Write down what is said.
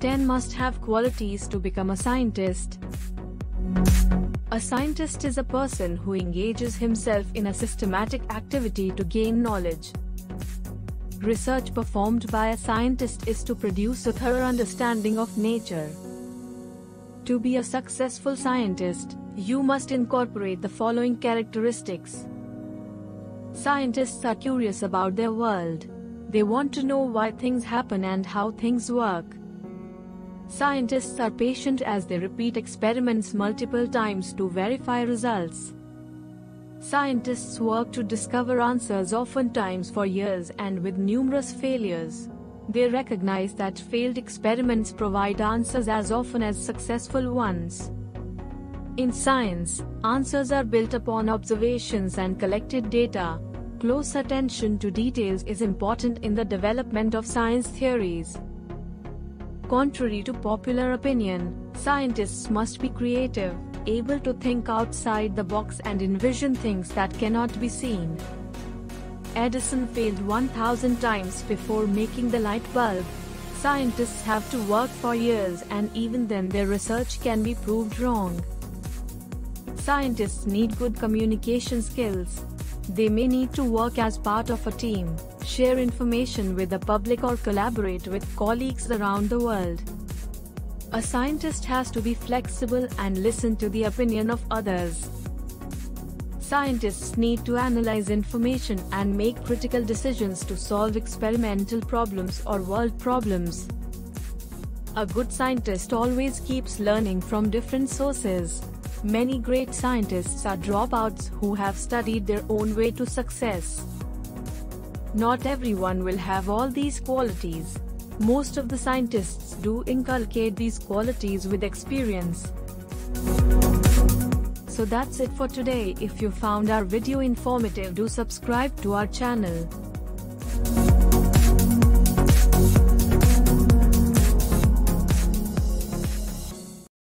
10 must have qualities to become a scientist. A scientist is a person who engages himself in a systematic activity to gain knowledge. Research performed by a scientist is to produce a thorough understanding of nature. To be a successful scientist, you must incorporate the following characteristics. Scientists are curious about their world. They want to know why things happen and how things work. Scientists are patient as they repeat experiments multiple times to verify results. Scientists work to discover answers oftentimes for years and with numerous failures. They recognize that failed experiments provide answers as often as successful ones. In science, answers are built upon observations and collected data. Close attention to details is important in the development of science theories. Contrary to popular opinion, scientists must be creative, able to think outside the box and envision things that cannot be seen. Edison failed 1000 times before making the light bulb. Scientists have to work for years and even then their research can be proved wrong. Scientists need good communication skills. They may need to work as part of a team, share information with the public or collaborate with colleagues around the world. A scientist has to be flexible and listen to the opinion of others. Scientists need to analyze information and make critical decisions to solve experimental problems or world problems. A good scientist always keeps learning from different sources. Many great scientists are dropouts who have studied their own way to success. Not everyone will have all these qualities. Most of the scientists do inculcate these qualities with experience. So that's it for today. If you found our video informative do subscribe to our channel.